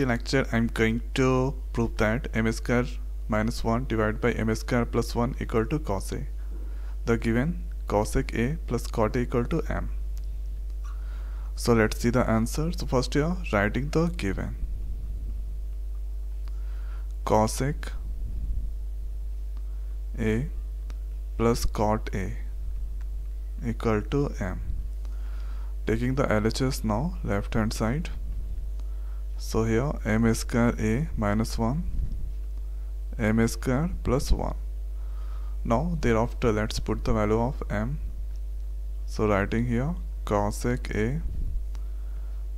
the lecture I'm going to prove that m square minus 1 divided by m square plus 1 equal to cos a. The given cosec a plus cot a equal to m. So let's see the answer. So first you are writing the given. Cosec a plus cot a equal to m. Taking the LHS now left hand side so here m square a minus 1 m square plus 1 now thereafter let's put the value of m. So writing here cosec a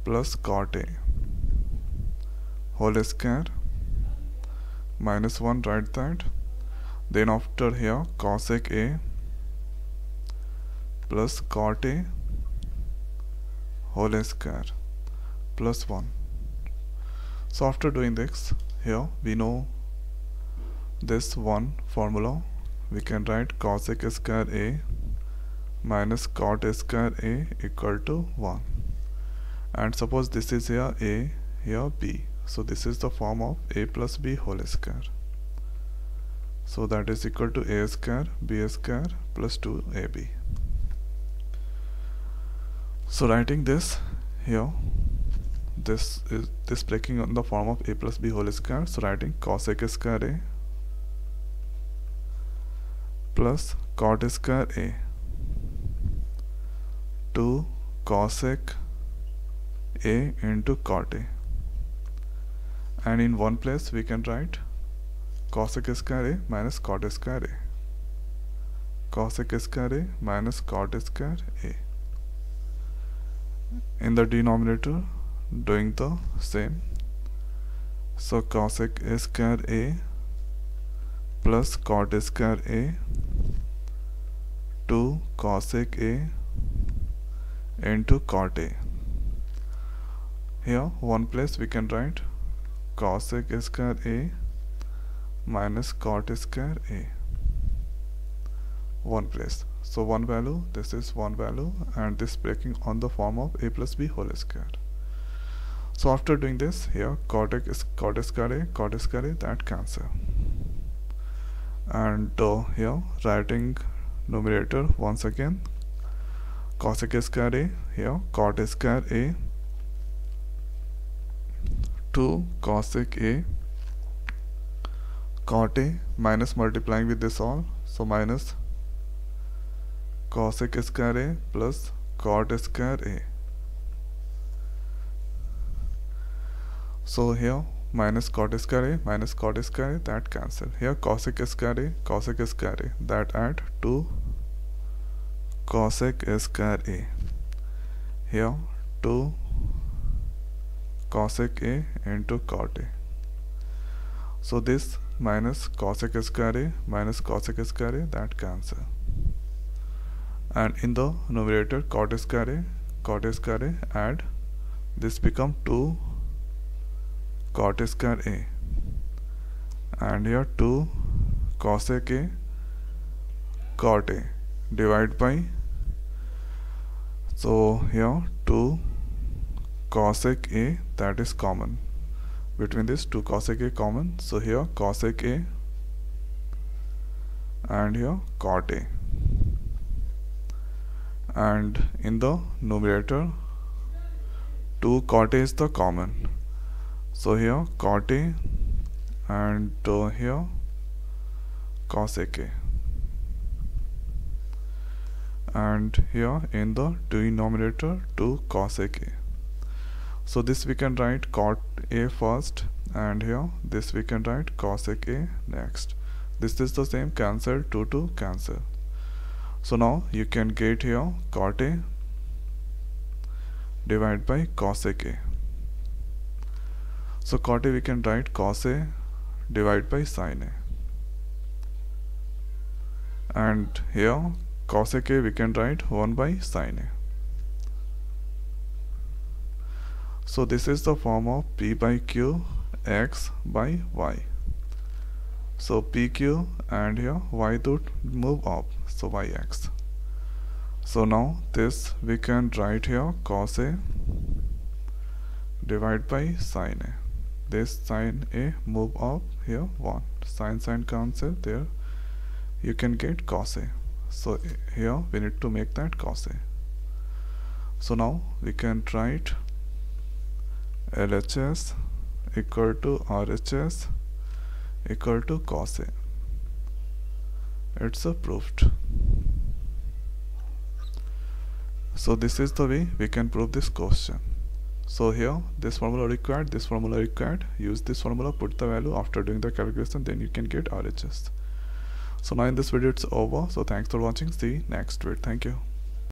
plus cot a whole square. Minus 1 write that. Then after here cosec a plus cot a whole square plus 1 so after doing this here we know this one formula. We can write cosec square a minus cot square a equal to 1 and suppose this is here a here b. So this is the form of a plus b whole square. So that is equal to a square b square plus 2ab so writing this here this is this breaking on the form of a plus b whole square. So writing cosec square a plus cot square a 2 cosec a into cot a. And in one place we can write cosec square a minus cot square a. Cosec square a minus cot square a. In the denominator doing the same so cosec square a plus cot square a. 2 cosec a into cot a. Here one place we can write cosec square a minus cot square a. One place. So one value this is one value and this breaking on the form of a plus b whole square so after doing this here square a cot square a that cancel and uh, here writing numerator once again. Cosec square a here cot square a 2 cosec a. Cot a minus multiplying with this all. So minus cosec square a plus cot square a so here minus cot square a minus cot square a that cancel. Here cosec square a cosec square a that add to cosec square a here 2 cosec a into cot a. So this minus cosec square a minus cosec square a that cancel. And in the numerator cot square a cot square a add this become 2 cot square a. And here 2 cosec a cot a divide by. So here 2 cosec a that is common. Between this 2 cosec a common. So here cosec a and here cot a. And in the numerator 2 cot a is the common so here cot a and uh, here cos a and here in the denominator 2 cos a so this we can write cot a first and here this we can write cos a next. This is the same cancel 2 to cancel. So now you can get here cot a divided by cos a so cot a we can write cos a divided by sin a. And here cosec a we can write 1 by sin a. So this is the form of p by q x by y. So pq and here y would move up. So yx so now this we can write here cos a divided by sin a this sine a move up here 1 sine sine cancel there you can get cos a so here we need to make that cos a so now we can write LHS equal to RHS equal to cos A. It's approved. So this is the way we can prove this question. So here this formula required, this formula required, use this formula, put the value after doing the calculation then you can get RHS. So now in this video it's over. So thanks for watching. See next video. Thank you.